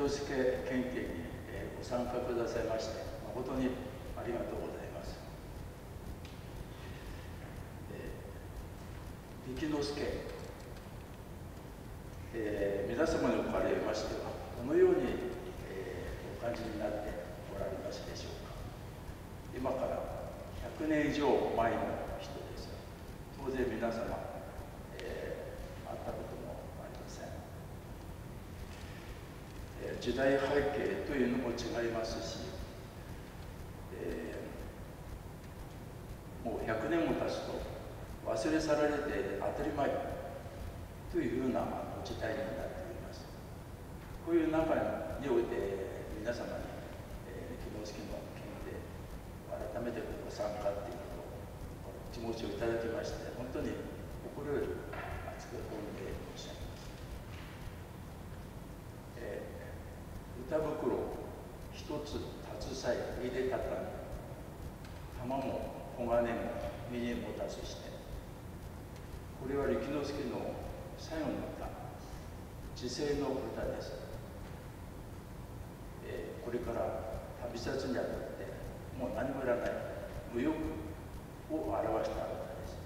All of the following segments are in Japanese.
えー、力道助県警に、ご参加くださいまして誠にありがとうございます、力之助、えー、皆様におかれましてはどのように、えー、お感じになっておられますでしょうか。今から100年以上前の人です。当然皆様、えー、会ったこともありません、えー、時代背景というのも違いますし、えー、もう100年も経つと忘れ去られて当たり前というふうな時代になっております。こういう中において皆様に、えー、気持ちの件で改めてご参加っていう気持ちをいただきまして本当に7年ミリを達してこれは力之助の最後の歌「知性の歌」です、えー、これから旅立つにあたってもう何もいらない無欲を表した歌です、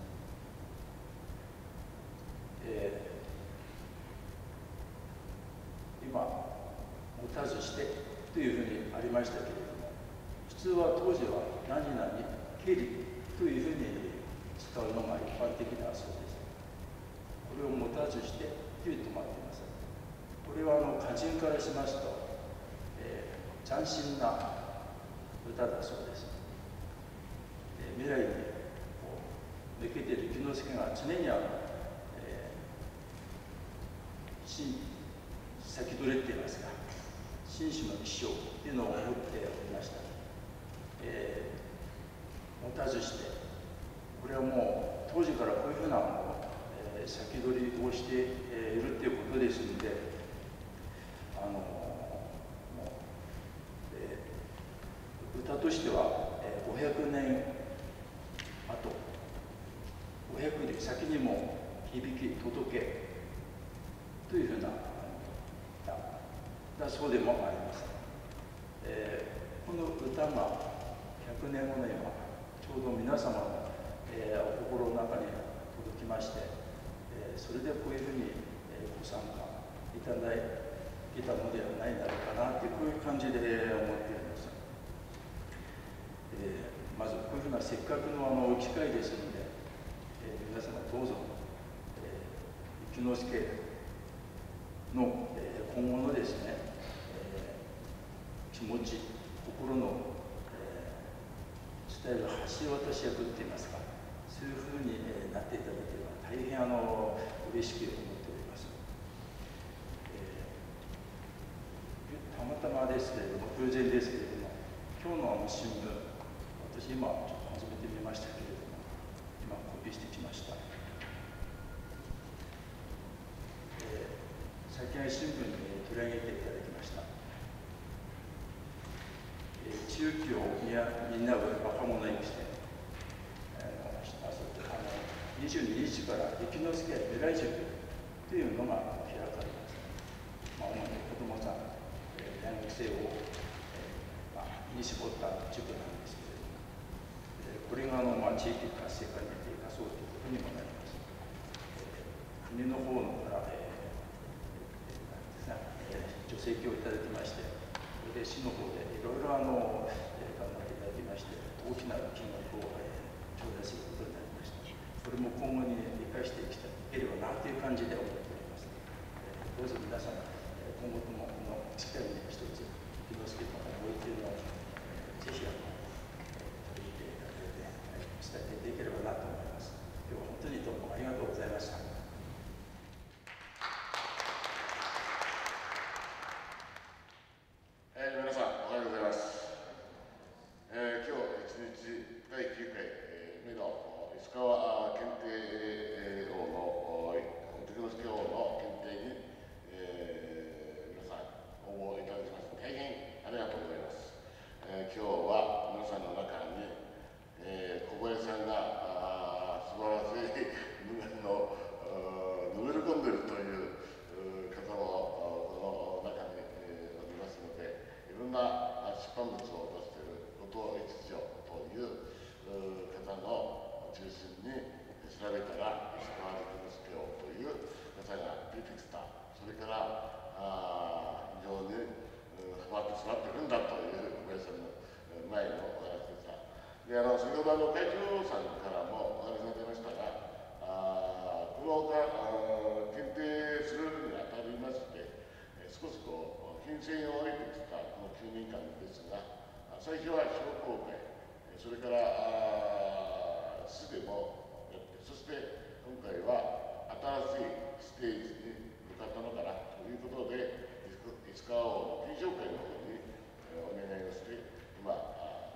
えー、今「持たずして」というふうにありましたけれど斬新な歌だそうです、えー、未来に受けている木之助が常にあの、えー、先取れって言いますか紳士の一生というのを思っておりました、えー、持たずしてこれはもう当時からこういうふうな、えー、先取りをして、いるっていうことですのであのえー、歌としては、えー、500年後500で先にも響き届けというふうなだそうでもあります、えー、この歌が100年後の今ちょうど皆様の、えー、お心の中に届きまして、えー、それでこういうふうに、え、ご参加いただいたのではないだろうかなというこういう感じで思っています、え、まずこういうふうなせっかくのあの機会ですのでえ皆様どうぞ、えー、之助の、えー、今後のですね、え持心の、えー、伝える橋渡し役って言いますか。そういうふうに、え、なっていただければ大変あの嬉しく思っております、えー、たまたまですけれども偶然ですけれども今日のあの新聞私今ちょっと初めて見ましたけれども今コピーしてきました、最近新聞に取り上げていただきました、えー、中期をみんなを若者にして、えー、あの22日から雪之助未来塾というのが開かれます、まあ、主に子どもさん、えー、大学生を、えーまあ、に絞った塾なんですけれども、えー、これがあの、まあ、地域活性化に生かそうということにもなります。えー、国の方のから、えーえー、助成金をいただきまして、それで市の方でいろいろあの、えー、頑張っていただきまして、大きな金額を、えー、頂戴することになりました。これも今後に、ね、理解していきたければなという感じで思っております。えー、どうぞ皆さん、えー、今後ともこの機会に一つ、木之助の思いというのを、えー、ぜひあの、取り入れていただいて、伝えて調べたら石川陸之助をという方が出てきたそれからあ非常に幅ってしまっているんだという小林さんの前のお話でしたであの先ほどあの会長さんからもお話が出ましたがあこのあ検定するにあたりまして少しこう金銭を得てきたこの9年間ですが最初は商工会それから市でもやってそして今回は新しいステージに向かったのかなということで石川王の金賞会の方にお願いをして今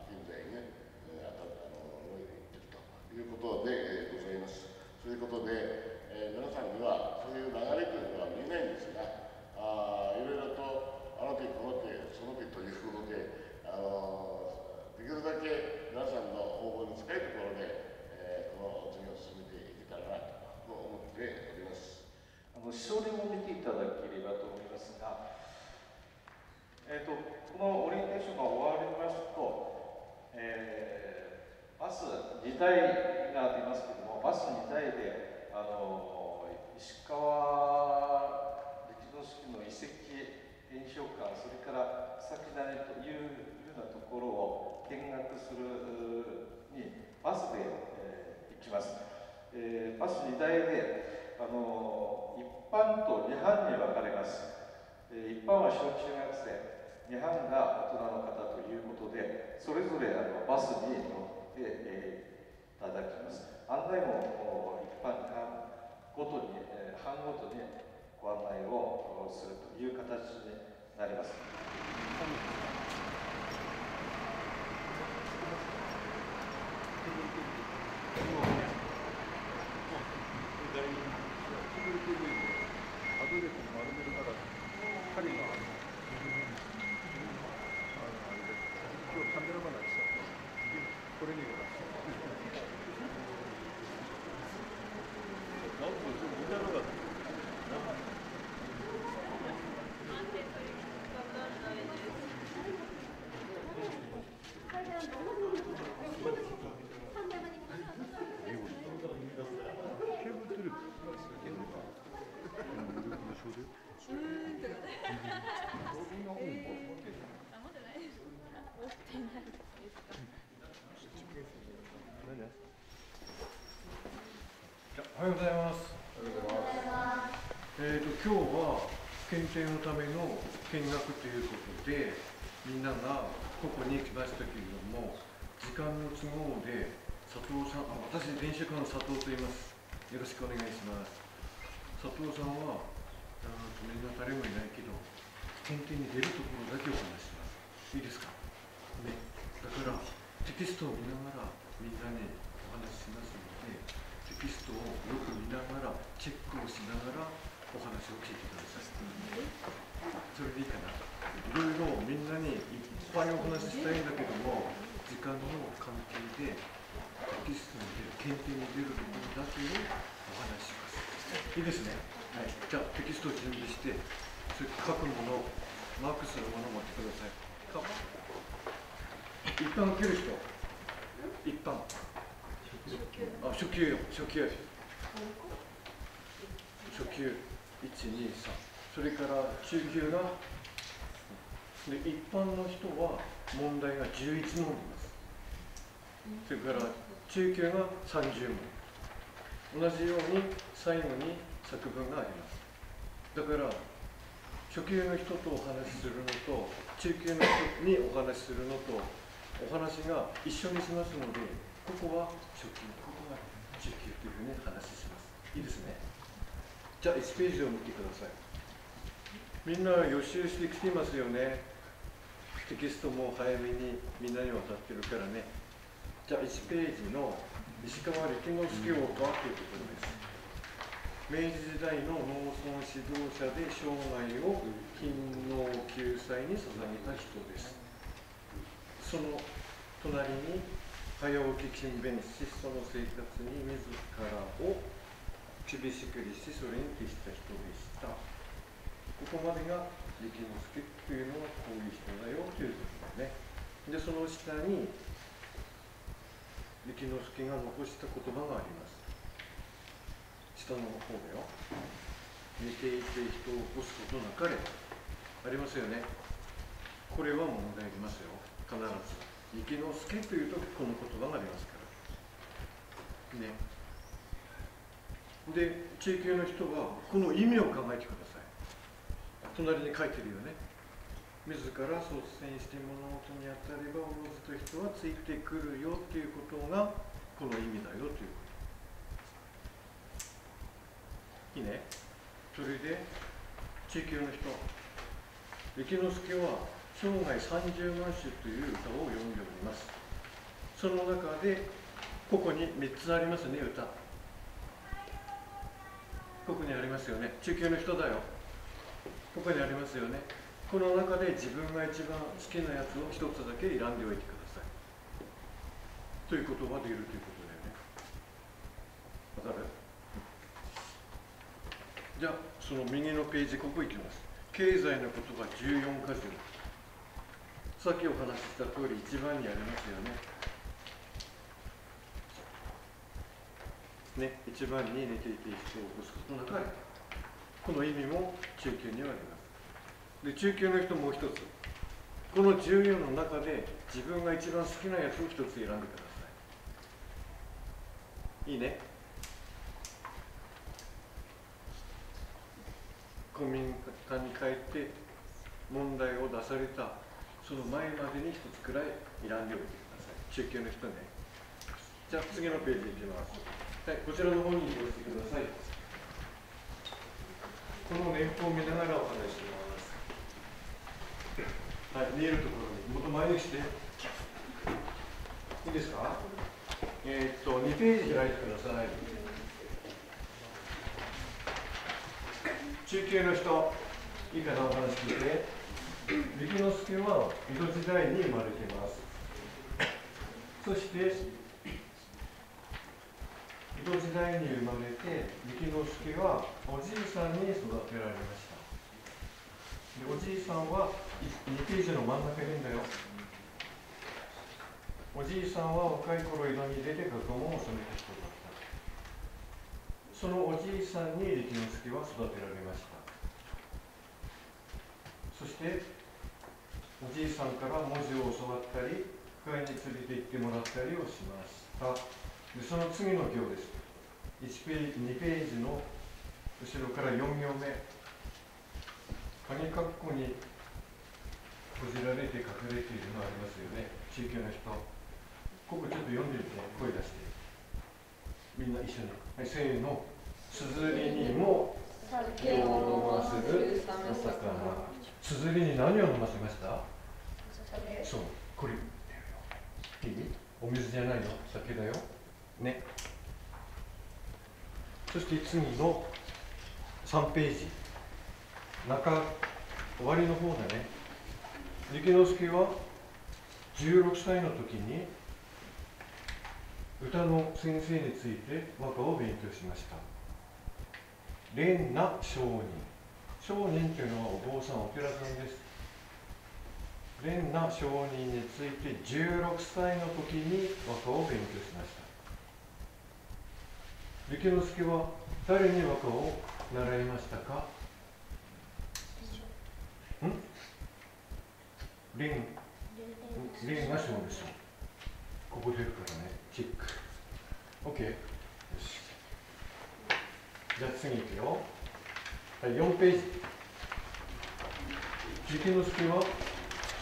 現在ねあたあの動いているということでございますということで、え、皆さんにはそういう流れというのは見えないんですがあいろいろとあの手この手その手ということであのできるだけ皆さんの応募に近いところで、えー、この授業を進めていけたらなと思っております。あの書類も見ていただければと思いますが、えーと、このオリエンテーションが終わりますと、えー、バス2台が出ますけども、バス2台であの石川歴之式の遺跡演唱館、それから先谷というようなところを見学するにバスで、えー、行きます、えー、バス2台であの一般と二班に分かれます、えー、一般は小中学生二班が大人の方ということでそれぞれあのバスに乗って、え、いただきます案内も一般館ごとに、えー、班ごとにご案内をするという形になります。おはようございます。えっ、ー、と今日は検定のための見学ということでみんながここに来ましたけれども時間の都合で佐藤さんあ私電車課の佐藤と言います。よろしくお願いします。佐藤さんはあのみんな誰もいないけど検定に出るところだけお話します。いいですか？ね。だからテキストを見ながらみんなにお話ししますのでテキストをよく見ながらチェックをしながらお話を聞いてくださいそれでいいかないろいろみんなにいっぱいお話ししたいんだけども時間の関係でテキストに出る検定に出るところだけをお話ししますいいですね。はい。じゃあテキストを準備してそれ書くものマークするものを持ってください。一般受ける人。一般あ初級初級初級。123それから中級がで一般の人は問題が11問あります。それから中級が30問。同じように最後に作文があります。だから初級の人とお話しするのと中級の人にお話しするのとお話が一緒にしますのでここは初級ここが中級というふうに話しますいいですね。じゃあ1ページを見てください。みんな予習してきていますよね。テキストも早めにみんなに渡ってるからね。じゃあ1ページの石川力之助王とはということです。明治時代の農村指導者で生涯を勤労救済に捧げた人です。その隣に早起き勤勉しその生活に自らを厳しくりしそれに徹した人でした。ここまでが力之助というのはこういう人だよということですね。でその下に力之助が残した言葉があります。下の方だよ。寝ていて人を起こすことなかれありますよね。これは問題ありますよ。必ず。生きの助という時この言葉がありますから。ね。で地域の人はこの意味を考えてください。隣に書いてるよね。自ら率先して物事に当たればおのずと人はついてくるよっていうことがこの意味だよということ。いいね。それで地球の人。力之助は生涯30万首という歌を読んでおります。その中でここに3つありますね歌。ここにありますよね。中級の人だよ。ここにありますよね。この中で自分が一番好きなやつを一つだけ選んでおいてください。ということができるということだよね。わかるじゃあその右のページここ行きます。経済のことが14箇条。さっきお話しした通り一番にありますよね。ね一番に寝ていて人を起こすことなかれこの意味も中級にはあります。で中級の人もう一つ。この14の中で自分が一番好きなやつを一つ選んでください。いいね。公民館に帰って問題を出されたその前までに一つくらい選んでおいてください。中級の人ね。じゃあ次のページいきます。はいこちらの方に移してください。この年俸を見ながらお話しします。はい、見えるところにもっと前にして。いいですか？えー、っと2ページ開いてください。中級の人いいかなお話聞いて。力之助は江戸時代に生まれています。そして江戸時代に生まれて力之助はおじいさんに育てられました。でおじいさんは2ページの真ん中にいるんだよ。おじいさんは若い頃江戸に出て学問を収めた人だった。そのおじいさんに力之助は育てられました。そしておじいさんから文字を教わったり深いに連れて行ってもらったりをしました。でその次の行です。1ページ2ページの後ろから4行目。鍵括弧に閉じられて書かれているのありますよね。地域の人。ここちょっと読んでみて。声出して。みんな一緒に。はいせーの。すずりにも酒を飲ませるお魚。すずりに何を飲ませました？そう。これ。いい？お水じゃないよ酒だよね。そして次の3ページ。中終わりの方だね。力之助は16歳の時に歌の先生について和歌を勉強しました。蓮那上人。上人というのはお坊さんお寺さんです。蓮那上人について16歳の時に和歌を勉強しました。力之助は誰に和歌を習いましたか？ん？蓮蓮が小ですここ出るからね。チェック。OK よし。じゃあ次いくよ。はい4ページ。力之助は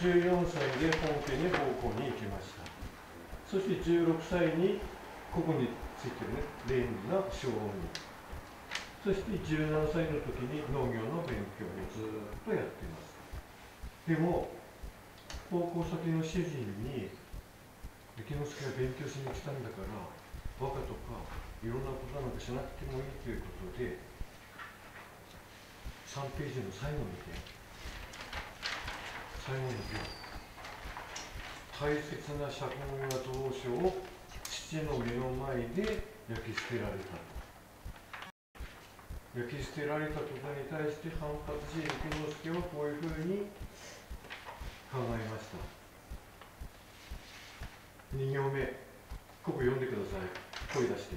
14歳で本家に奉公に行きました。そして16歳にここについてるね蓮が小にそして17歳の時に農業の勉強をずっとやっています。でも奉公先の主人に力之助が勉強しに来たんだから和歌とかいろんなことなんかしなくてもいいということで3ページの最後見て最後の行大切な釈文や蔵書を父の目の前で焼き捨てられた。焼き捨てられたことに対して反発し力之助はこういうふうに考えました。2行目。ここ読んでください。声出して。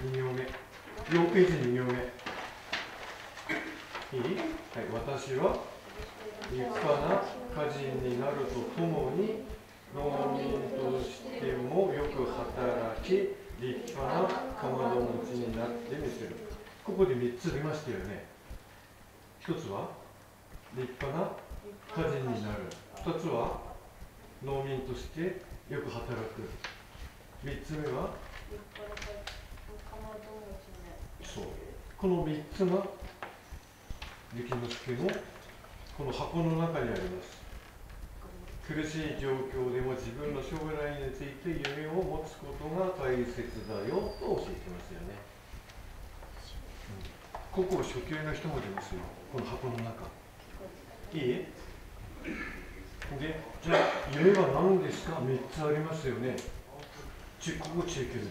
2行目。4ページ2行目。いい、はい、私は立派な歌人になるとともに農民としてもよく働き立派なかまど餅になってみせる。ここで3つ出ましたよね。1つは立派な歌人になる。2つは農民としてよく働く。3つ目はそう。この3つが雪之助のこの箱の中にあります。苦しい状況でも自分の将来について夢を持つことが大切だよと教えてますよね、うん、ここ初級の人も出ますよこの箱の中。いい？でじゃあ夢は何ですか？3つありますよね。中国地域の人。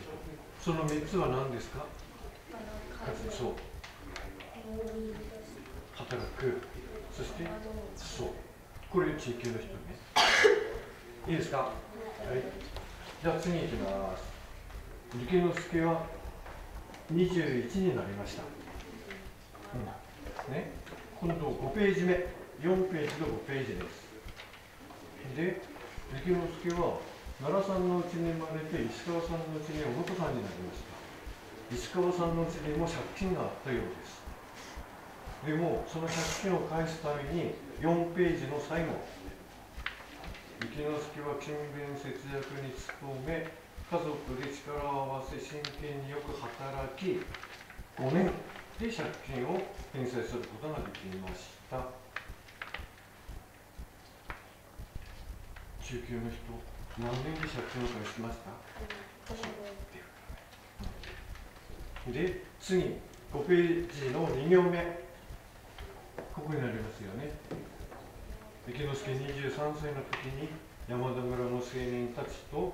その3つは何ですか？そう。働く。そしてそう。これ地域の人ね いいですか？はい。じゃあ次いきます。力之助は21になりました、うん。ね、今度5ページ目。4ページと5ページです。で力之助は奈良さんのうちに生まれて石川さんのうちにお元さんになりました。石川さんのうちにも借金があったようです。でもその借金を返すために4ページの最後之助は勤勉節約に努め家族で力を合わせ真剣によく働き5年で借金を返済することができました。中級の人何年で借金を返しました？で次5ページの2行目。ここになりますよね池之助23歳の時に山田村の青年たちと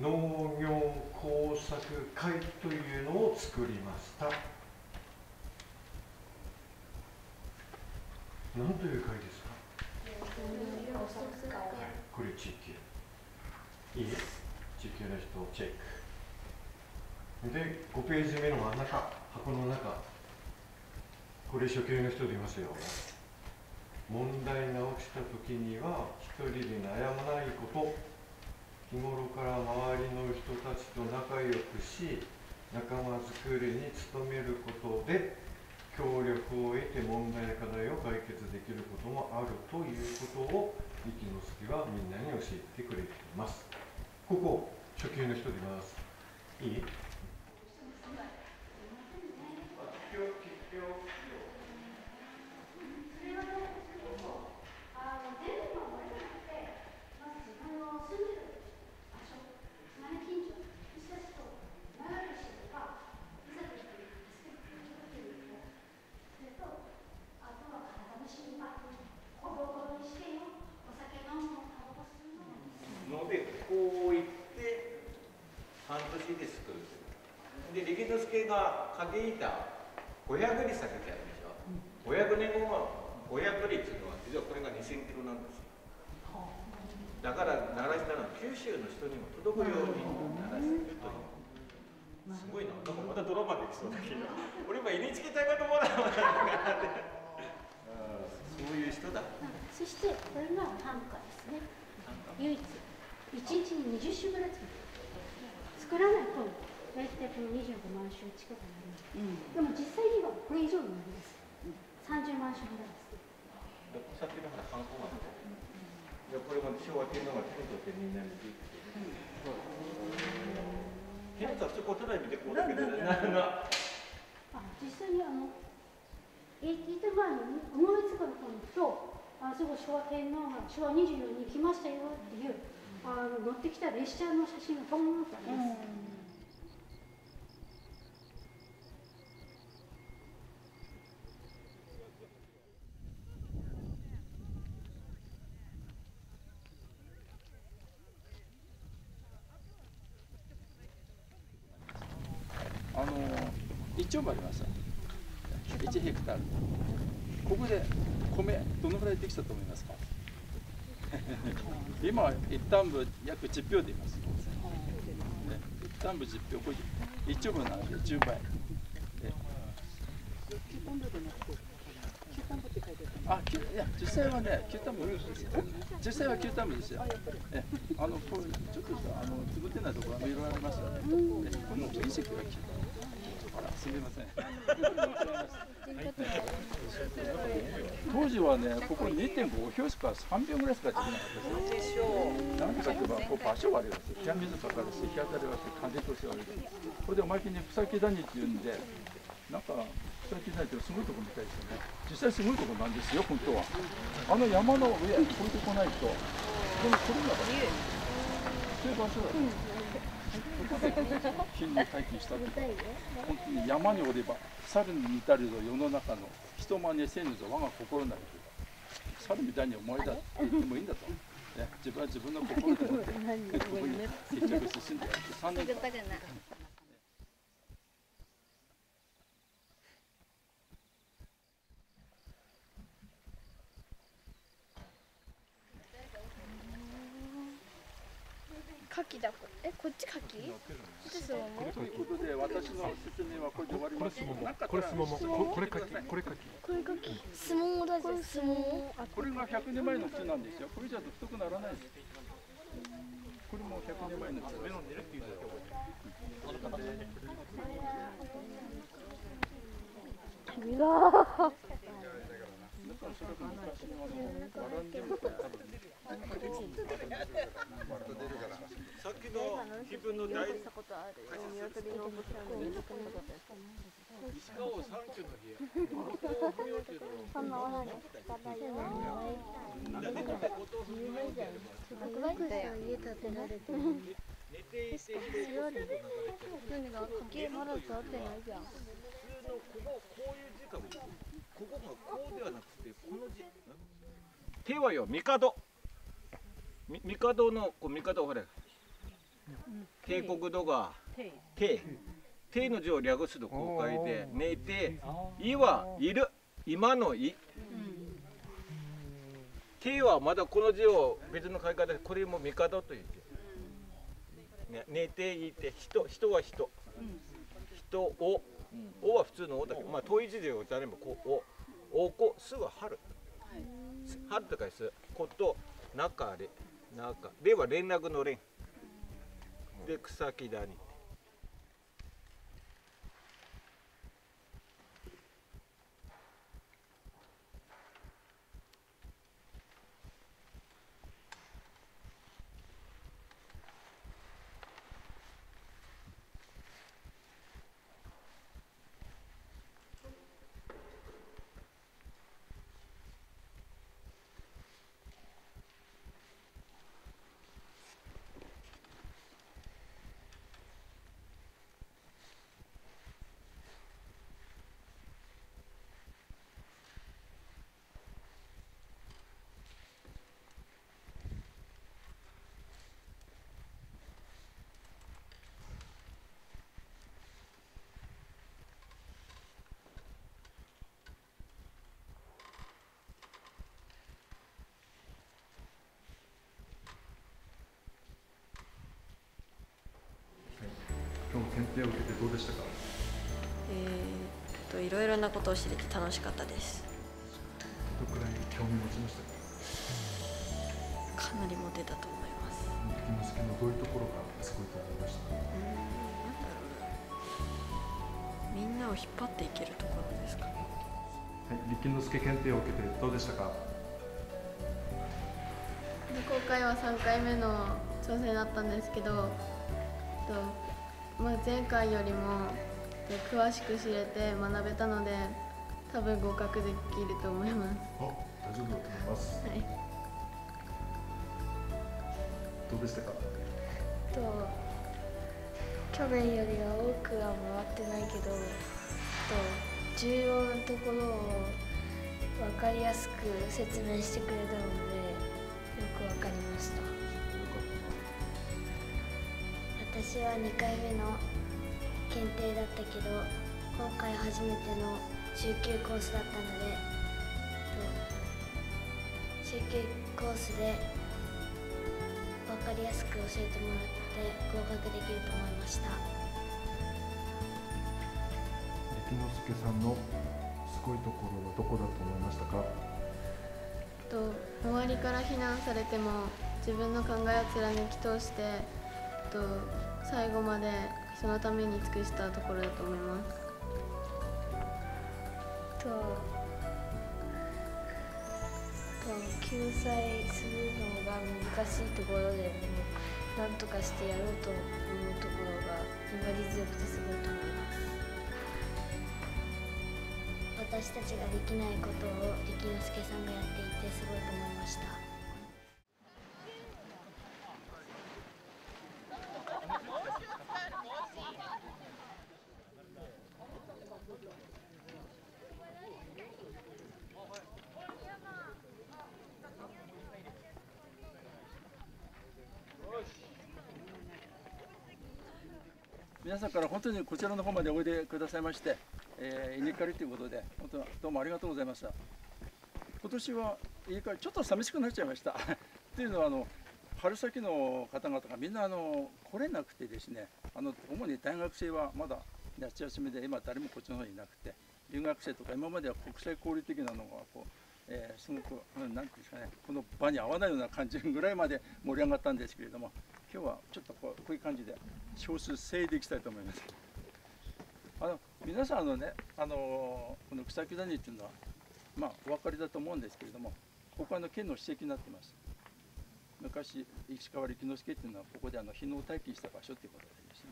農業工作会というのを作りました。何という会ですか？これ地域いい地域の人をチェック。で5ページ目の真ん中箱の中。これ初級の人でいますよ問題が起きた時には一人で悩まないこと日頃から周りの人たちと仲良くし仲間づくりに努めることで協力を得て問題課題を解決できることもあるということを力之助はみんなに教えてくれています。ここ初級の人でいます。いい？が書いた500に下げてあるでしょ、うん、500年後は500里っていうのは実はこれが2000キロなんですよ。だから鳴らしたのは九州の人にも届くように鳴らしてるという。すごいな。なんかまたドラマできそうだけど。俺今 NHK 大河と思わなかったそういう人だ。そしてこれが短歌ですね。唯一。1日に20種ぐらい作る。作らないと大体この25万種近くなります、うん、でも実際にはこれ以上になります、うん、30万種ぐらいです。さっきの話観光なんで、うん、これも昭和天皇が手に取ってみんなにてこただ見てこうだけどあ実際にあのいいつ前の思いつかの本とあすごい昭和天皇が昭和24年に来ましたよっていうあの乗ってきた列車の写真がポンとあります、1丁もありました。1ヘクタール。ここで米どのくらいできたと思いますか？今は一旦部約10秒でいます、ね、一3部10票これ1部なんで10倍。あいや実際はね9タームです。よ実際は9タームですよ。えあのこうちょっとしたあのつぶってないところがいろいろありますよね。この隕石が9タームあらすみません。当時はねここ2.5票しか3票ぐらい。しかできなかったですよなんでかって言えばこう場所悪い。ですよ冷水かかるし日当たり悪い。し風として悪い。これでおまけに草木谷ってい。うんでなんか草木谷ってすごい。ところみたい。ですよね実際すごい。ところなんですよ本当はあの山の上越えてこない。とこのこれがそうい。う場所だよ、ここで 金に待機した本当に山におれば猿に似たるぞ世の中の人真似せぬぞ我が心なりというか。猿みたいに思いだって言ってもいいんだと、ね、自分は自分の心でもってここに結局進んでやって3年間 だえこっち牡蠣ですも。んということで私の説明はこれで終わりますこれすももここれかきこれかきこれ牡蠣相撲だぜ相撲これが100年前の口なんですよ。これじゃ太くならないですこれも100年前の口です君がだからそれが昔のあの並んでも多分 さっきの自分の大石川を三区の日や。そんな同じ家建てられてる。寝ていて何が牡蠣まだ育ってないじゃん普通のこここういうここがこうではなくてこの字手はよ帝み帝のこう帝ほれ渓谷土が手手の字を略すとこう書いて寝ていはいる。今のい。手はまだこの字を別の書き方でこれも帝と言って。ね寝ていて人人は人。人を。おは普通のおだけ。ど、まあ、遠い字で打たればこうお。おこすは春、春って書いてこと中で中では連絡の連で草木谷今日検定を受けてどうでしたか？えーっといろいろなことを知れて楽しかったです。どのくらい興味持ちましたか？かなりモテたと思います。木之助のどういうところがすごいと思いました？なんだろうな。みんなを引っ張っていけるところですかね。はい、力之助検定を受けてどうでしたか？今回は3回目の挑戦だったんですけどと、まあ、前回よりもと詳しく知れて学べたので多分合格できると思います。あ、大丈夫だと思います。はい。どうでしたか？と去年よりは多くは回ってないけどと重要なところを分かりやすく説明してくれたので私は2回目の検定だったけど今回初めての中級コースだったのでと中級コースで分かりやすく教えてもらってて合格できると思いました。力之助さんのすごいところはどこだと思いましたか？と周りから非難されても自分の考えを貫き通してと最後までそのために尽くしたところだと思います。とと救済するのが難しいところでもなんとかしてやろうと思うところが粘り強くてすごいと思います。私たちができないことを力之助さんがやっていてすごいと思いました。当にこちらの方までおいでくださいまして、えー、稲刈りということで、本当どうもありがとうございました。今年は稲刈りちょっと寂しくなっちゃいました。というのはあの春先の方々がみんなあの来れなくてですね、あの主に大学生はまだ夏休みで今誰もこっちの方にいなくて、留学生とか今までは国際交流的なのがこう。えー、すごく何ていうんですかねこの場に合わないような感じぐらいまで盛り上がったんですけれども今日はちょっとこうこういう感じで少数制でいきたいと思います。あの皆さんあのねあのこの草木谷っていうのはまあお分かりだと思うんですけれどもここはの県の史跡になってます。昔石川力之助っていうのはここであの日野を待機した場所っていうことですね。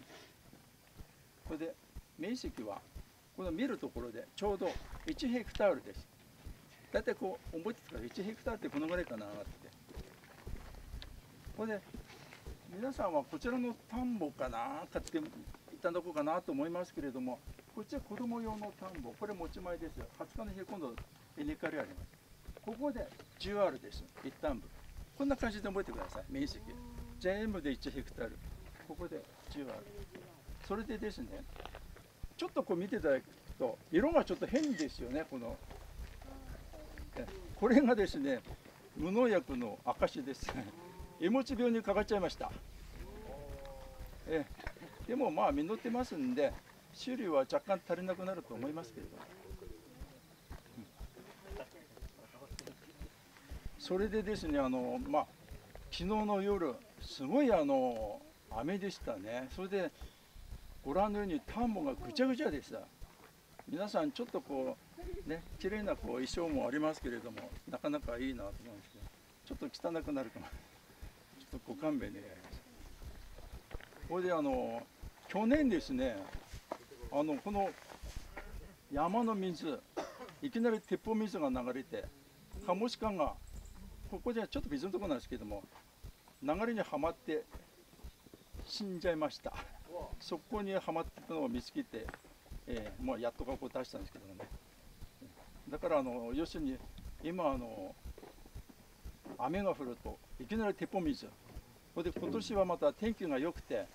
これで面積はこの見るところでちょうど1ヘクタールです。大体こう覚えてたから1ヘクタールってこのぐらいかなってこれで皆さんはこちらの田んぼかなかっていただこうかなと思いますけれどもこっちは子供用の田んぼこれ持ち前ですよ。20日の日今度稲刈りあります。ここで 10R です。一旦部こんな感じで覚えてください。面積。全部で1ヘクタール。ここで 10R それでですねちょっとこう見ていただくと色がちょっと変ですよねこの。これがですね無農薬の証です。えもち病にかかっちゃいました。えでもまあ実ってますんで種類は若干足りなくなると思いますけれど、うん、それでですねあのまあ昨日の夜すごいあの雨でしたね。それでご覧のように田んぼがぐちゃぐちゃでした。皆さんちょっとこうね綺麗なこう衣装もありますけれどもなかなかいいなと思うんですけどちょっと汚くなるかも。ちょっとご勘弁願いますこれであの去年ですねあのこの山の水いきなり鉄砲水が流れてカモシカがここではちょっと別のところなんですけども流れにはまって死んじゃいました。そこにはまってたのを見つけてえー、もうやっと学校出したんですけどもね。だからあの要するに今あの雨が降るといきなり鉄砲水それで今年はまた天気が良くて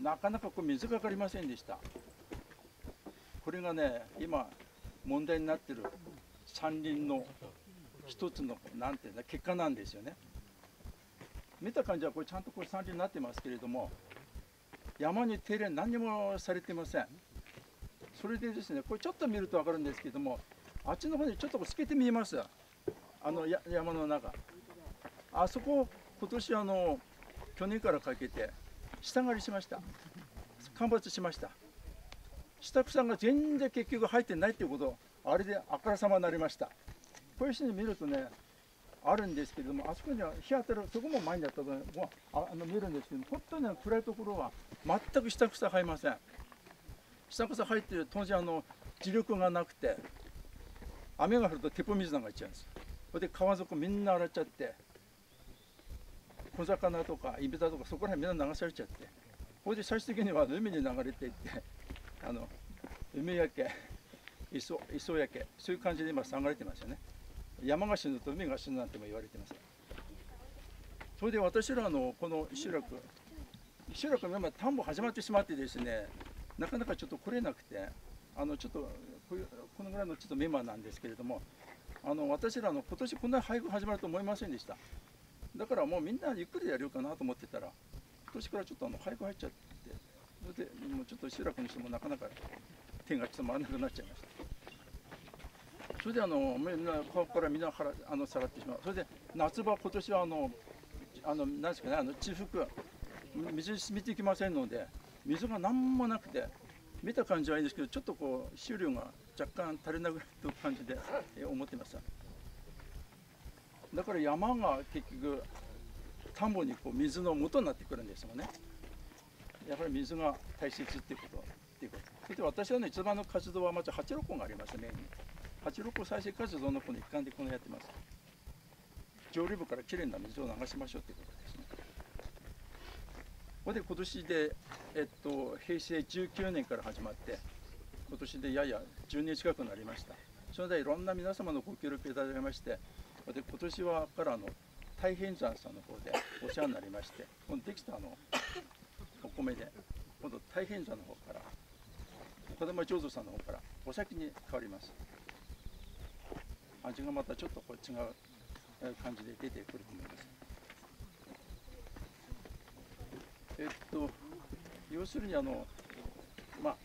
なかなかこう水がかかりませんでした。これがね今問題になってる山林の一つのなんていうの結果なんですよね。見た感じはこれちゃんとこれ山林になってますけれども山に手入れ何にもされてません。それでですねこれちょっと見ると分かるんですけどもあっちの方にちょっと透けて見えます。あの山の中。あそこ今年あの去年からかけて下刈りしました。間伐しました。下草が全然結局入ってないっていうことあれであからさまになりました。こういうふうに見るとねあるんですけれどもあそこには日当たるそこも前にあった分もあの見るんですけど本当に暗いところは全く下草生えません。下草入ってる当時あの磁力がなくて雨が降ると鉄砲水流れちゃうんです。それで川底みんな洗っちゃって小魚とかイビタとかそこら辺みんな流されちゃって。これで最終的には海に流れていってあの海焼け磯磯焼けそういう感じで今流れてますよね。山が死ぬと海が死ぬなんても言われてます。それで私らのこの集落集落の今田んぼ始まってしまってですねなかなかちょっと来れなくてあのちょっとこのぐらいのちょっとメンバーなんですけれどもあの私らの今年こんな配布始まると思いませんでした。だからもうみんなゆっくりやるかなと思ってたら今年からちょっとあの早く入っちゃってそれでもうちょっと集落の人もなかなか手がちょっと回らなくなっちゃいました。それであのみんなここからみんな払あのさらってしまう。それで夏場今年はあのあの何ですかねあの地腹水染みてきませんので水が何もなくて見た感じはいいんですけどちょっとこう収量が若干足りなくなる感じで思ってました。だから山が結局田んぼにこう水の元になってくるんですよね。やっぱり水が大切っていうことっていうこと。それで私はね一番の活動はまず八六湖がありますね八六湖再生活動のこの一環でこのやってます。上流部からきれいな水を流しましょうっていうことですね。これで今年で、えっと、平成19年から始まって今年でやや10年近くなりました。それでいろんな皆様のご協力いただきましてで今年はからの太平山さんの方でお世話になりましてこのできたあのお米で今度太平山の方から児玉醸造さんの方からお酒に変わります。味がまたちょっとこう違う感じで出てくると思います。えっと要するにあのまあ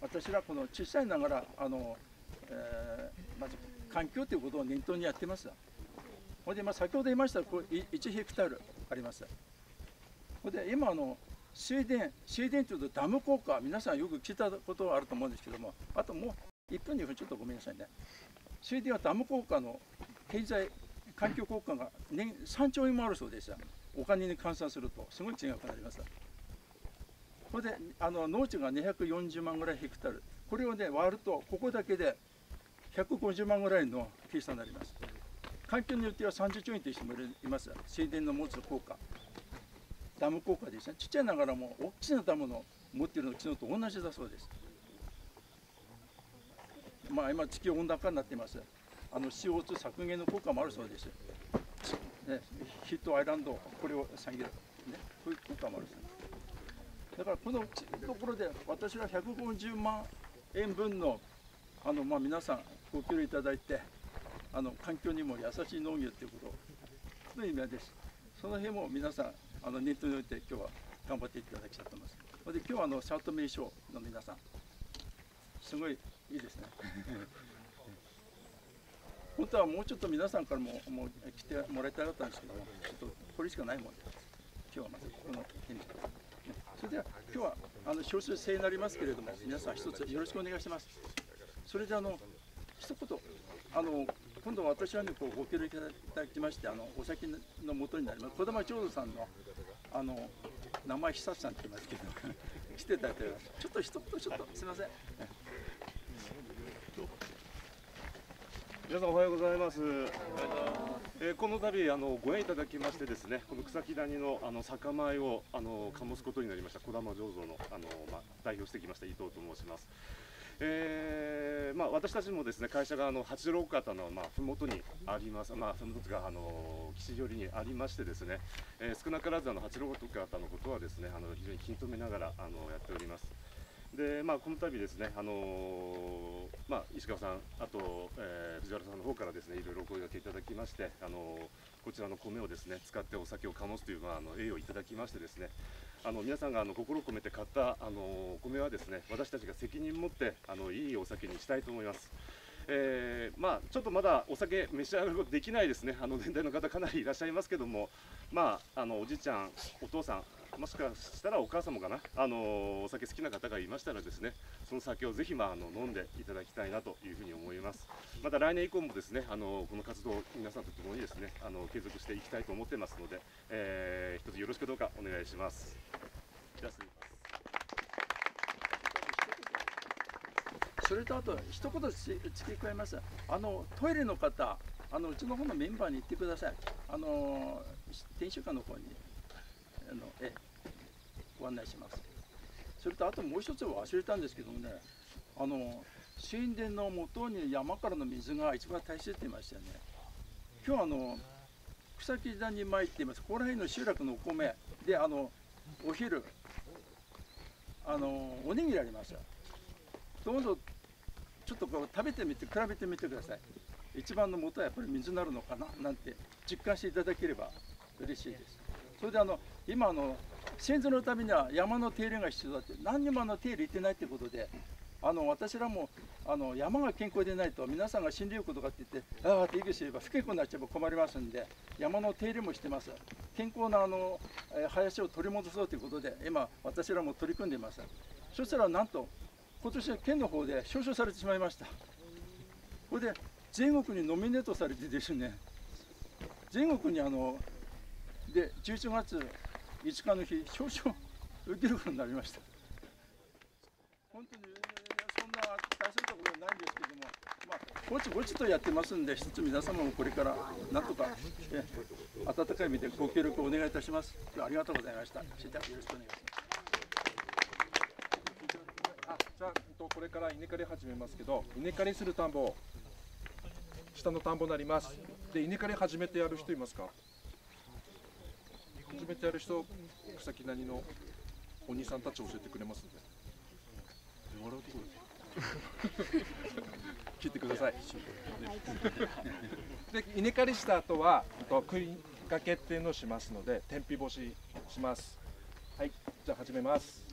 私らこの小さいながらあの、えー、まず環境ということを念頭にやってますほんで、まあ、先ほど言いましたこう1ヘクタールあります。ほんで今あの水田水田というとダム効果皆さんよく聞いたことはあると思うんですけどもあともう1分2分ちょっとごめんなさいね。水田はダム効果の経済環境効果が年3兆円もあるそうですお金に換算するとすごい違くなります。これであの農地が240万ぐらいヘクタール。これをね割るとここだけで150万ぐらいの計算になります。環境によっては30兆円という人もいます。水田の持つ効果ダム効果ですね。ちっちゃいながらも大きなダムの持っているのと同じだそうです。まあ今地球温暖化になっています。あの CO2 削減の効果もあるそうです、ね、ヒットアイランドこれを下げる、ね、そういう効果もあるそうです。だからこのところで私は150万円分のあのまあ皆さんご協力いただいてあの環境にも優しい農業ということの意味です。その辺も皆さんあのネットにおいて今日は頑張っていただきたいと思います。で今日はあのシャート名称の皆さんすごいいいですね。本当はもうちょっと皆さんからももう来てもらいたかったんですけどもちょっとこれしかないもんで今日はまずこの件に、それでは今日はあの少数制になりますけれども皆さん一つよろしくお願いします。それであの一言あの今度私はねこうご協力いただきましてあのお酒の元になります児玉長造さんのあの名前久さんって言いますけど来ていただいてちょっと一言ちょっとすみません。皆さんおはようございます。えー、この度あのご縁いただきましてですね、この草木谷のあの酒米をあの醸すことになりました児玉醸造のあのまあ、代表してきました伊藤と申します。えーまあ、私たちもですね会社があの八郎方のまあ麓にあります、まあ、麓があの吉祥寺にありましてですね、えー、少なからずあの八郎方のことはですねあの非常に気に留めながらあのやっております。でまあ、この度ですね、あのー、まあ、石川さん、あと、えー、藤原さんの方からですねいろいろお声がけいただきまして、あのー、こちらの米をですね使ってお酒を醸すという、まあ、あの栄誉をいただきましてですねあの皆さんがあの心を込めて買ったあのお米はですね私たちが責任を持ってあのいいお酒にしたいと思います。えー、まあ、ちょっとまだお酒召し上がることできないですね、あの年代の方、かなりいらっしゃいますけども、まあ、あのおじいちゃん、お父さん、もしかしたらお母様かな、あのお酒好きな方がいましたらですねその酒をぜひ、まあ、あの飲んでいただきたいなというふうに思います。また来年以降もですねあのこの活動皆さんと共にですねあの継続していきたいと思ってますので、えー、一つよろしくどうかお願いします。じゃあそれとあと一言付け加えます。あのトイレの方あのうちの方のメンバーに言ってください。あの店主館の方に。あのえご案内します。それとあともう一つ忘れたんですけどもねあの神殿の元に山からの水が一番大切って言いましたよね。今日あの草木田に参っています。ここら辺の集落のお米。であのお昼あのおにぎりあります。どうぞちょっとこう食べてみて比べてみてください。一番の元はやっぱり水になるのかななんて実感していただければ嬉しいです。それであの今あの先祖のためには山の手入れが必要だって。何にもあの手入れ行ってないってことであの私らもあの山が健康でないと皆さんが死んでいくことかって言ってああって息すれば不健康になっちゃえば困りますんで山の手入れもしてます。健康なあのえ林を取り戻そうということで今私らも取り組んでいます。そしたらなんと今年は県の方で表彰されてしまいました。これで全国にノミネートされてですね全国にあので11月5日の日表彰受けることになりました。本当にそんな大切なことはないんですけどもまあぼちぼちとやってますんで一つ皆様もこれからなんとかえ温かい目でご協力をお願いいたします。ありがとうございました。それではよろしくお願いします。あじゃあ、えっと、これから稲刈り始めますけど稲刈りする田んぼ下の田んぼになります。で稲刈り初めてやる人いますか？初めてやる人草木谷のお兄さんたち教えてくれますんで。笑うところで。す聞いてください。で稲刈りした後はと食いかけっていうのをしますので天日干しします。はいじゃあ始めます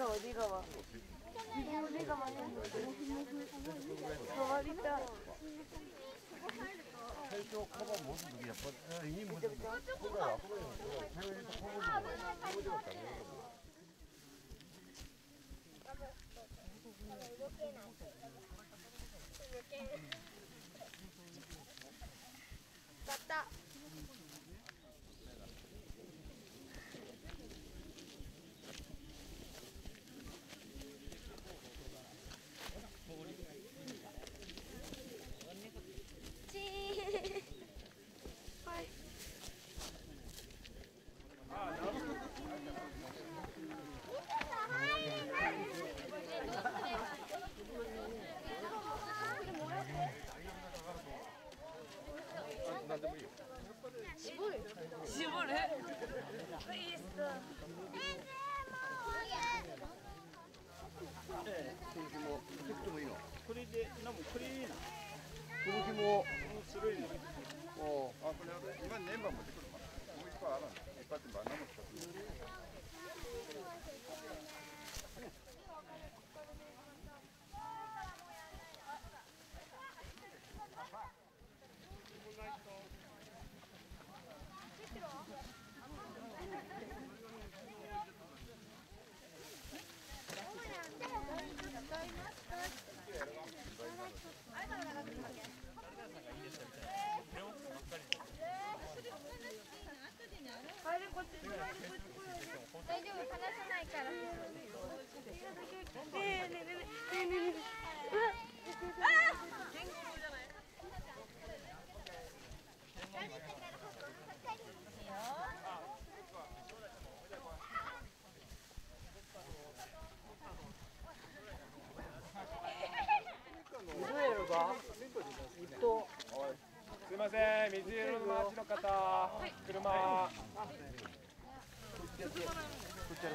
川出川出川ね変わりたい最初カバン持つ時やっぱりバタ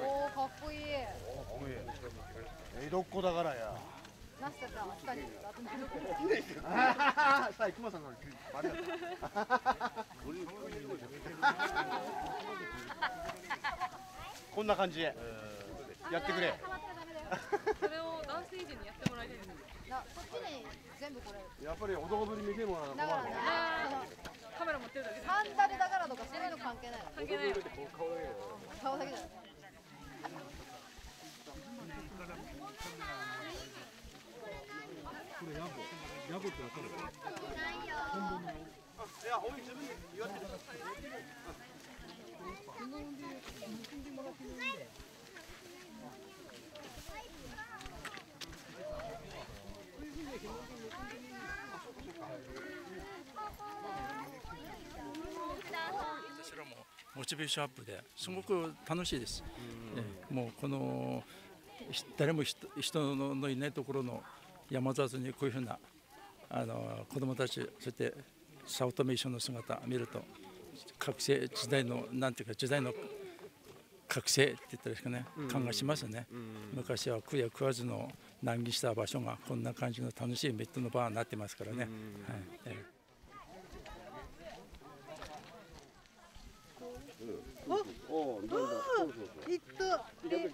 おおかっこいい。江戸っ子だからや。ナスタちゃんは二人さあ熊さんのあれだこんな感じでやってくれ。それを男性陣にやってもらいたいです。なそっちに全部これやっぱり男ぶり見てもらうのだからねカメラ持ってるだけでサンダルだからとかそういうの関係ない関係ないよ。顔だけだよこれヤゴヤゴってわかるいや、本自分で？言わせてください。私らもモチベーションアップですごく楽しいです。えもうこのひ誰も人人のいないところの山里にこういうふうなあの子どもたちそして早乙女一緒の姿見ると覚醒時代のなんていうか時代の覚醒って言ったらいいですかね、うん。感がしますね、うん。昔は食や食わずの難儀した場所がこんな感じの楽しいメットのバーになってますからね、はい。ええおお、なんだ、そうそうそう。いった。左左手はあ、この人もいいんだ。この右手で、この人右手で、右 手で。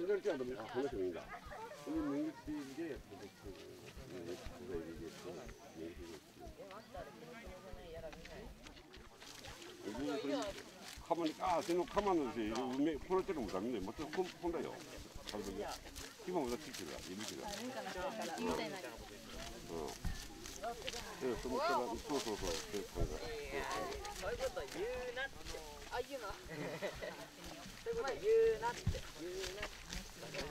가만히아쟤는가만히이메코를 때는 못하는데 뭐혼혼다요. 잘보냐. 기본보다 칠킬이야. 이미지가. 어. 네, 좀 있다가 또 또 또 또. そういうこと言うなって。あ、言うな。 そううこと言うなって。言うなって。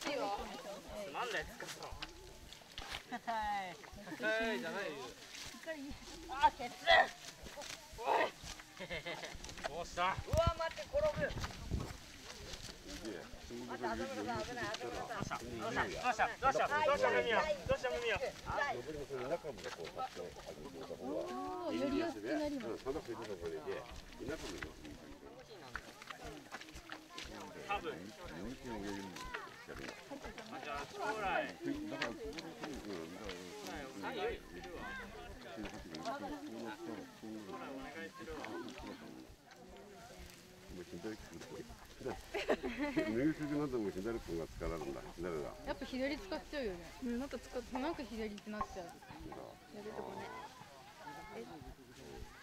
つまんない。ですかさはい。はい。じゃない。よあケツおい。どうしたうわ待って転ぶまた浅村さん危ない。どうしたどうしたどうしたどうしたどうした海よどうした海よおおよりやすくなります多分。四キるの。じゃあ将来。だからそこの筋肉がいるわ。お願いするわ。う左だ。右利きなども左君が使われるん。左。やっぱ左使っちゃうよね。うん、なんかなんか左ってなっちゃう。左とこね。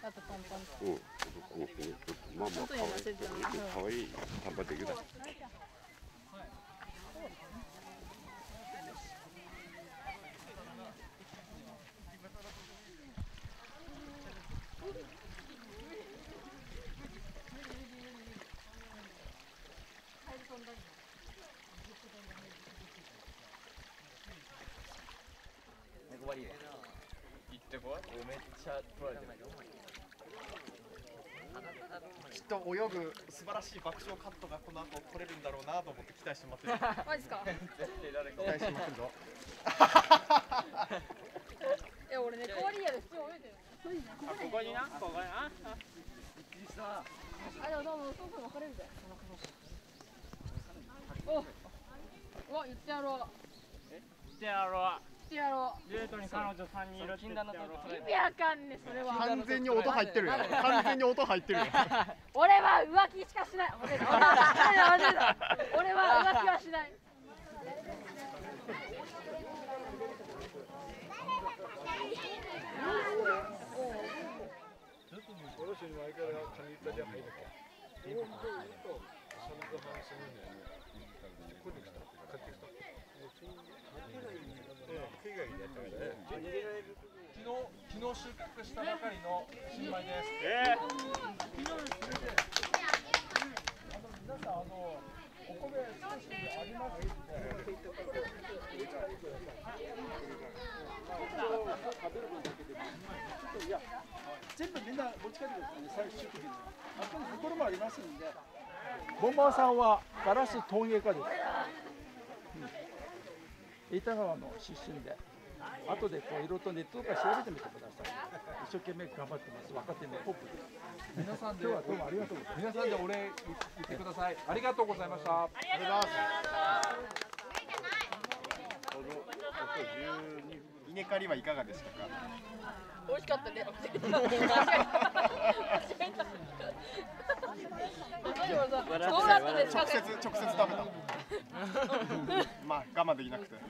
あとポンポと。う。う、ちょっとまあまあ可愛い。可愛い短波的だ。めっちゃ取られてい。と泳ぐ素晴らしい爆笑カットがこの後来れるんだろうなと思って期待して待ってる マジっすか？期待して待ってるぞ いや、俺ね、変わりやで普通に泳いでる。あ、ここにな、ここに？な。びっくりした。あ、でも、どうも、そうそう、分かれるぜ。お。うわ、言ってやろう。してやろう言ってやろう。デートに彼女3人いるって言ってやろう。意味わかんねそれは。完全に音入ってるよ。完全に音入ってるよ。俺は浮気しかしない。俺は俺は浮気はしない。昨日昨日収穫したばかりの新米です。えー、昨日ですね。あの皆さんあのお米少しありますので。いや全部みんな持ち帰ってくださいね最終的に。あとに袋もありますんで。ボンバーさんはガラス陶芸家です。うん、板川の出身で。後でこう色とネットとか調べてみてください。一生懸命頑張ってます。若手のポップです。皆さんで今日はどうもありがとうございます。皆さんでお礼言ってください。ありがとうございました。ありがとうございます。稲刈りはいかがでしたか美味しかったね。そうだったね。直接直接食べたまあ我慢できなくてさ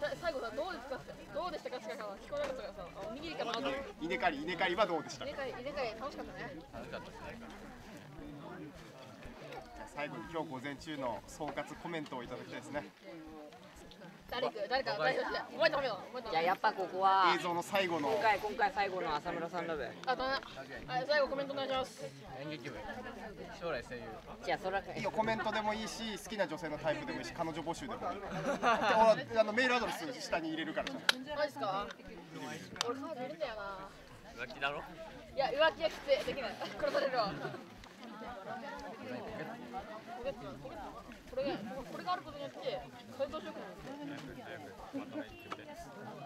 最後さどうですか？どうでしたか？しか聞こえなかったからさ。あおにぎりかな？と稲刈り稲刈りはどうでした？か稲刈り稲刈り楽しかったね。最後に今日午前中の総括コメントをいただきたいですね誰か誰か代表してお前ダメだお前ダメだいややっぱここは映像の最後の。今回今回最後の浅村さんだべ。あとねはい最後コメントお願いします。演劇部。将来声優。じゃあそれはいいよコメントでもいいし好きな女性のタイプでもいいし彼女募集でもい。い俺あのメールアドレス下に入れるからじゃんマジっすか俺彼女いるんだよな浮気だろい。や浮気はきつい。できない。殺されるわ。これがこれがあることによって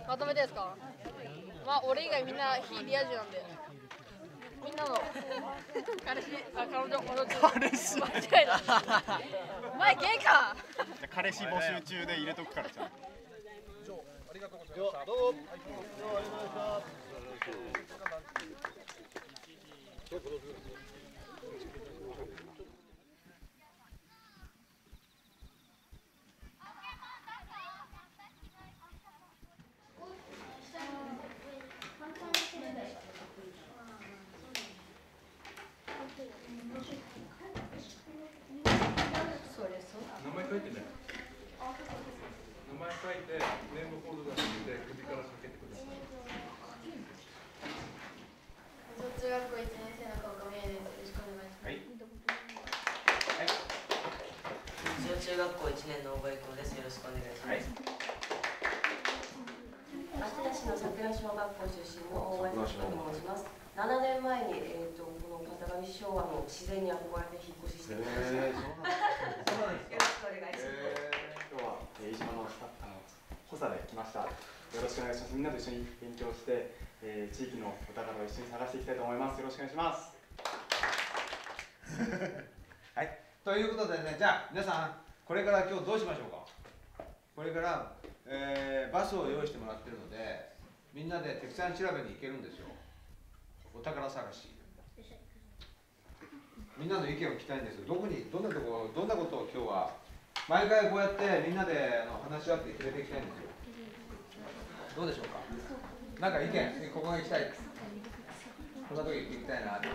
まとめてですか？まあ俺以外みんな非リア充なんでみんなの彼氏あ彼女彼女彼氏？間違えたお前ゲイか彼氏募集中で入れとくからちゃありがとうございました。どうも。ありがとうございました。名前書いてね。名前書いて、ネームフォルダに入れて、首からかけてください。中学校1年生の高校名です。よろしくお願い。します。はい。中中学校1年のです。よろしくお願い。します。芦田市の桜小学校出身の大林と申します。7年前に、えー、とこの片上昭和の自然に憧れて引っ越ししてきました。へーそうなんですよろしくお願いします。今日は、えー、飯島のさあの補佐で来ました。よろしくお願いします。みんなと一緒に勉強して、えー、地域のお宝を一緒に探していきたいと思います。よろしくお願いします。はい、ということでね、じゃあ皆さん、これから今日どうしましょうか？これから、えーバスを用意してもらってるので、みんなで鉄山調べに行けるんですよ。お宝探し。みんなの意見を聞きたいんですよ。どこに、どんなところ、どんなことを今日は、毎回こうやってみんなであの話し合って決めていきたいんですよ。どうでしょうか？なんか意見、ここが行きたい。こんなとこ行ってみたいなって。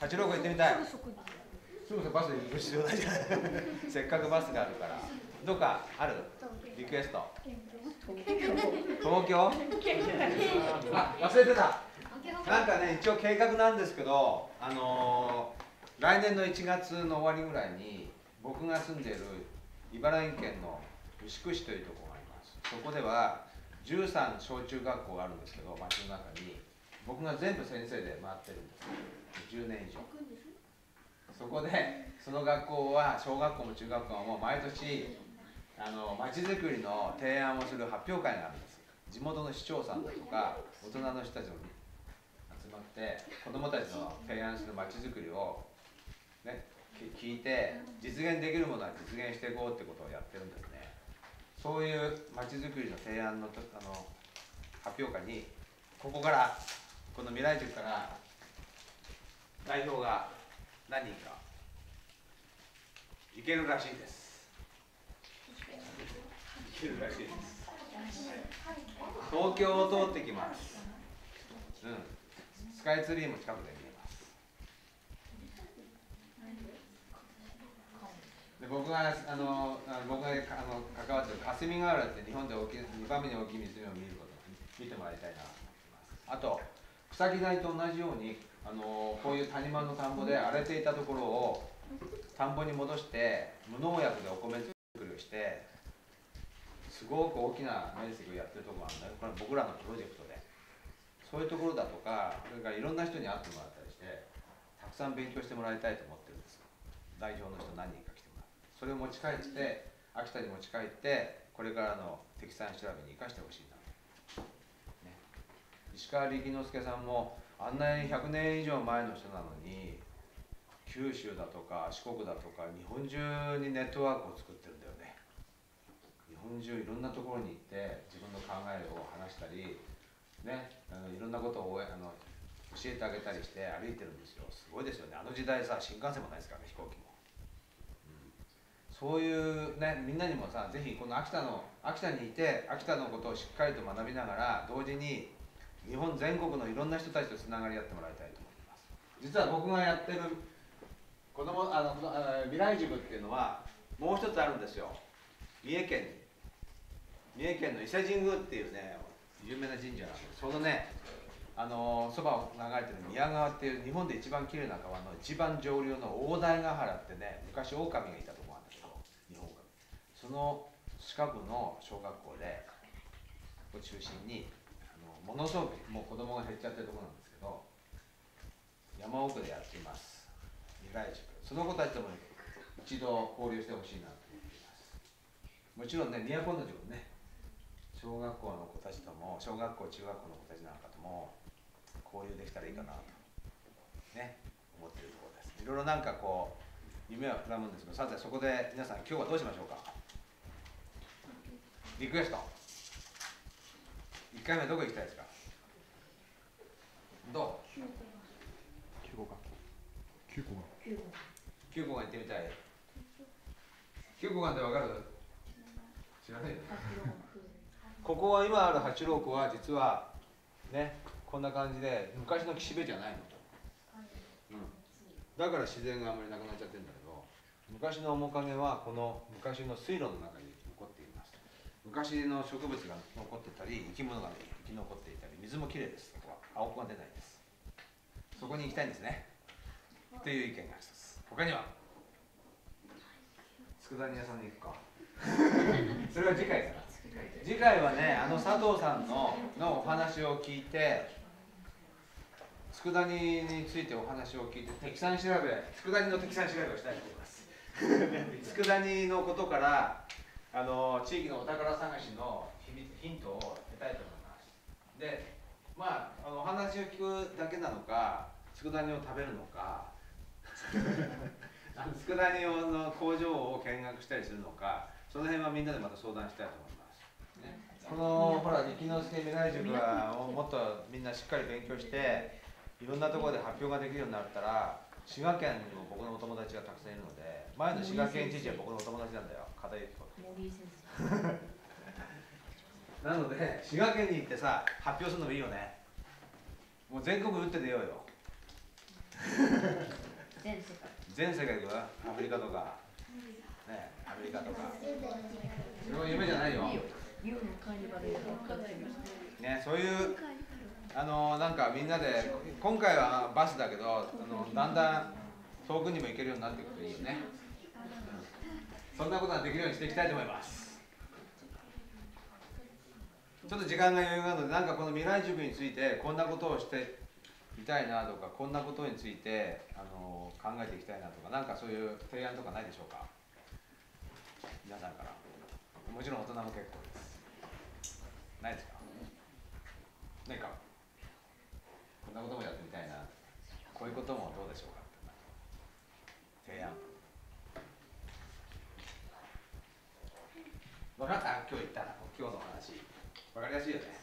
八郎湖行ってみたい。すぐさバスで行く必要ないじゃない。せっかくバスがあるから。どうかある？リクエスト。東京あ、忘れてた。なんかね、一応計画なんですけど、あのー来年の1月の終わりぐらいに、僕が住んでいる茨城県の牛久市というところがあります。そこでは、13小中学校があるんですけど、町の中に、僕が全部先生で回ってるんです。10年以上。そこで、その学校は、小学校も中学校も毎年、あの町づくりの提案をする発表会があるんです。地元の市長さんだとか、大人の人たちも集まって、子どもたちの提案する町づくりを、ね、聞いて、実現できるものは実現していこうってことをやってるんですね。そういう町づくりの提案のあの発表会に、ここから、この未来塾から代表が何人かいけるらしいです。いけるらしいです。東京を通ってきます。うん。カイツリーも近くで見えます。で僕があの僕があの関わってる霞ヶ浦って日本で大きい2番目に大きい湖を見ること見てもらいたいなと思ってます。あと草木台と同じようにあのこういう谷間の田んぼで荒れていたところを田んぼに戻して無農薬でお米作りをしてすごく大きな面積をやってるところがあるんだよこれ僕らのプロジェクトそういうところだとかそれからいろんな人に会ってもらったりしてたくさん勉強してもらいたいと思ってるんです。代表の人何人か来てもらって。それを持ち帰って秋田に持ち帰ってこれからの適材調べに生かしてほしいな、ね、石川力之助さんもあんなに100年以上前の人なのに九州だとか四国だとか日本中にネットワークを作ってるんだよね。日本中いろんなところに行って自分の考えを話したりねあのいろんなことをあの教えてあげたりして歩いてるんですよ。すごいですよね。あの時代さ新幹線もないですからね飛行機も、うん。そういうねみんなにもさぜひこの秋田の秋田にいて秋田のことをしっかりと学びながら同時に日本全国のいろんな人たちとつながり合ってもらいたいと思います。実は僕がやってる子供あの未来塾っていうのはもう一つあるんですよ。三重県に。三重県の伊勢神宮っていうね有名な神社。なんですそのねあのそばを流れてる宮川っていう日本で一番綺麗な川の一番上流の大台ヶ原ってね昔狼がいたとこなんですよ。日本が。その近くの小学校でを中心にあのものすごくもう子供が減っちゃってるところなんですけど山奥でやっています。未来塾。その子たちとも一度交流してほしいなと思っています。もちろんね都の塾ね小小学校の子たちとも小学校中学校の子たちなんかとも交流できたらいいかなとね思ってるところです。いろいろなんかこう夢は膨らむんですけどさてそこで皆さん今日はどうしましょうか？リクエスト。1回目どこ行きたいですか？どう？9個か9個が9個が行ってみたい。9個がってわかる？知らないよ。ねここは今ある八郎区は実はねこんな感じで昔の岸辺じゃないの、うん、だから自然があんまりなくなっちゃってるんだけど昔の面影はこの昔の水路の中に残っています。昔の植物が残ってたり生き物が生き残っていたり水もきれいです。ここは。青子が出ないです。そこに行きたいんですね。っていう意見が一つ。他には？佃煮屋さんに行くか。それは次回から次回はねあの佐藤さんののお話を聞いて佃煮についてお話を聞いて適算調べ佃煮の適算調べをしたいと思います。佃煮のことからあの地域のお宝探しの秘密ヒントを得たいと思います。でまああのお話を聞くだけなのか佃煮を食べるのか 佃煮用の工場を見学したりするのかその辺はみんなでまた相談したいと思います、このほら力之助未来塾はもっとみんなしっかり勉強していろんなところで発表ができるようになったら滋賀県にも僕のお友達がたくさんいるので前の滋賀県知事は僕のお友達なんだよ。片由紀子なので滋賀県に行ってさ発表するのもいいよね。もう全国打って出ようよ。全世界。全世界行く？アフリカとか。ねアメリカとか。それは夢じゃないよねそういうあのなんかみんなで今回はバスだけどあのだんだん遠くにも行けるようになっていくといいよね、そんなことができるようにしていきたいと思います。ちょっと時間が余裕があるのでなんかこの未来塾についてこんなことをしてみたいなとかこんなことについてあの考えていきたいなとかなんかそういう提案とかないでしょうか？皆さんから。もちろん大人も結構。ないですか？ないかこんなこともやってみたいな。こういうこともどうでしょうか？提案。分かった？今日言った今日の話。分かりやすいよね。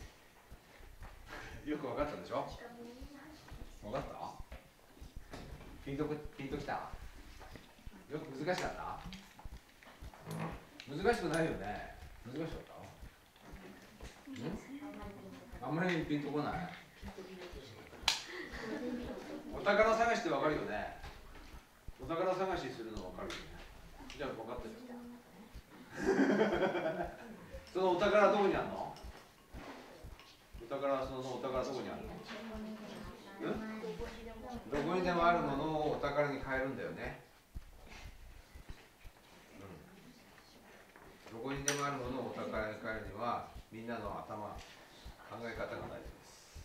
よく分かったでしょ？分かった？ピンとピンときた？よく難しかった？難しくないよね。難しかった？あんまりピンとこない。お宝探しってわかるよね。お宝探しするのわかるよね。じゃあ分かってる。そのお宝どこにあるの？お宝そのお宝どこにあるの？どこにでもあるものをお宝に変えるんだよね、うん、どこにでもあるものをお宝に変えるにはみんなの頭考え方が大事です。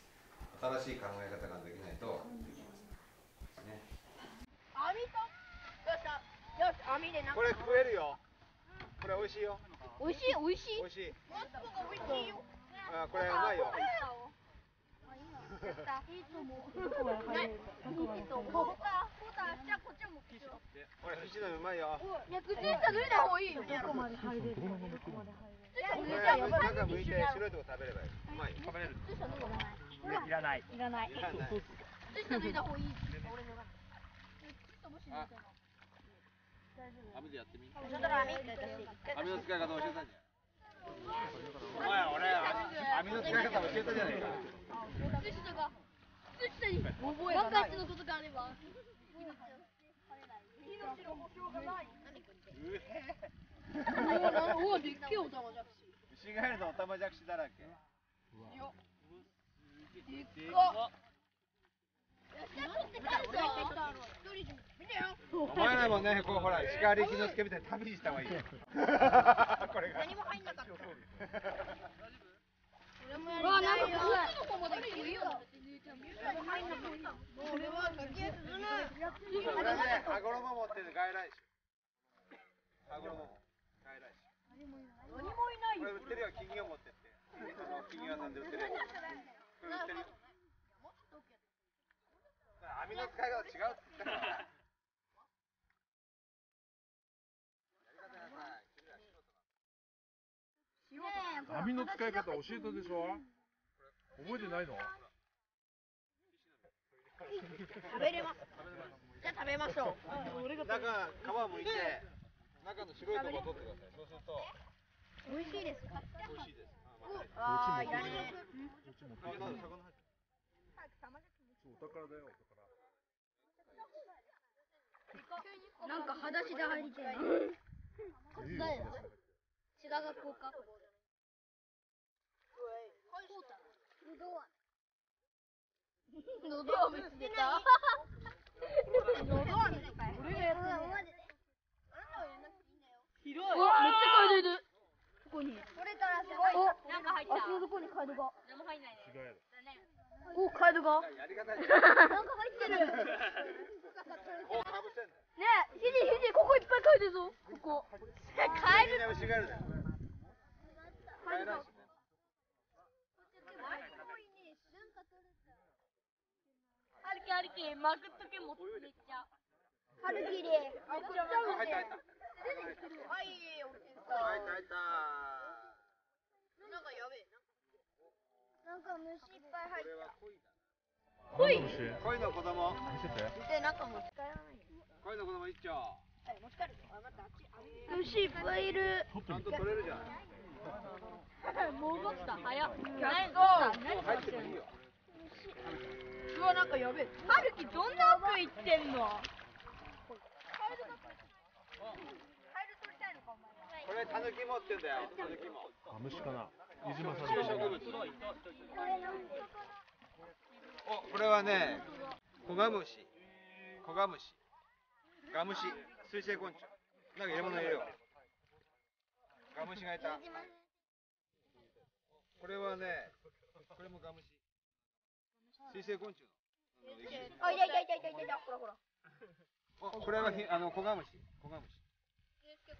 新しい考え方ができないと。できませんね網とどうしたよし網でこれ食えるよ。これ美味しいよ。美味しい？美味しい？美味しい。マツコが美味しいよ。あこれうまいよ。いいと思う。どこが入るか。いいと思う。ほた、ほた、じゃあこっちも。これ藤野うまいよ。い。や、靴下脱いだ方がいいよ。どこまで入れるか。どこまで入れる中向いて白いとこ食べればいい。うまい。食べれる。いい。らない。いらない。いらない。靴下脱いだ方がいい。俺のが。靴下もし脱いだの。網でやってみちょっと網網の使い方教えたんじゃんお前俺網の使い方教えたじゃないか。靴下が靴下に万が一のことがあれば。火の保証がない。うえ。うわ、でっけえおたまじゃくし。牛ガエルのオタマジャクシだらけ。よ。でっか。お前らもね、こうほら、石川力之助みたいに旅した方がいいよ。これが。何も入んなかった。うわ、なんかこっちの方までいいよ。俺は先へ進む。これね、羽衣持ってる外来種。羽衣。何もいないこれ売ってるよ、金魚持ってって。のフィギュアさんで売ってるやつこれ売ってるよ網の使い方違うって。言ったから網の使い方教えたでしょ？覚えてないの？食べれます。じゃあ食べましょう。中皮むいて。中の白いとこ取ってください。そうすると美味しいですか？美味しいですあーいらなってそうお宝だよお宝なんか裸足で入りたい誰だ違う学校かのど飴つけたのど飴俺がやったの広いめっちゃカエルいるここに。取れたらすごい。お。なんか入った。足のとこにカエルが。何も入んないね。違うだね。おカエルが。やり方なんか入ってる。こうかぶせんの。ねえひじひじここいっぱいカエルいるぞ。ここ。カエルみんな牛ガエルだよカエルきはる。きまくっとけもめっちゃ。はるきで。めっちゃ入った入った。はいオッケー入った入ったなんかやべえ。なんか虫いっぱい入これは鯉だ恋鯉の子供見せてでなんか持ち帰らない鯉の子供一丁はい持ち帰るあ待ってあっちあれ虫いっぱいいるちゃんと取れるじゃんもう動きた早っ何何入ってもいいようわなんかやべえはるきどんな奥行ってんの？これタヌキモってんだよ。タヌキモあ虫かな。飯島さん。草植物。おこれはねコガムシ。コガムシ。ガムシ。水生昆虫。なんか入れ物入れよう。ガムシがいた。これはねこれもガムシ。水生昆虫あいやいやいやいやいやほらほら。おこれはひあのコガムシ。コガムシ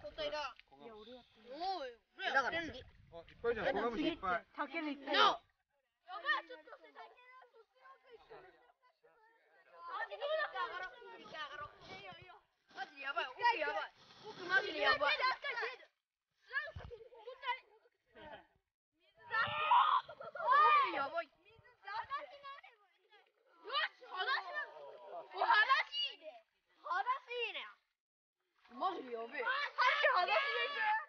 答えだ。いや俺やってるおいだから次。おいっぱい。じゃんコガムシい。っぱい。竹でい。ってやばい。ちょっと世界的なそっちの奥行ってるあできるか上がろういいか上がろういいよいいよマジでやばい奥やばい奥マジでやばいおいやばいよし話なのお話我告诉你他们就好像是那